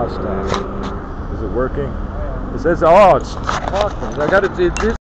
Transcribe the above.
Mustang. Is it working? It says, oh, it's talking. I got it. do.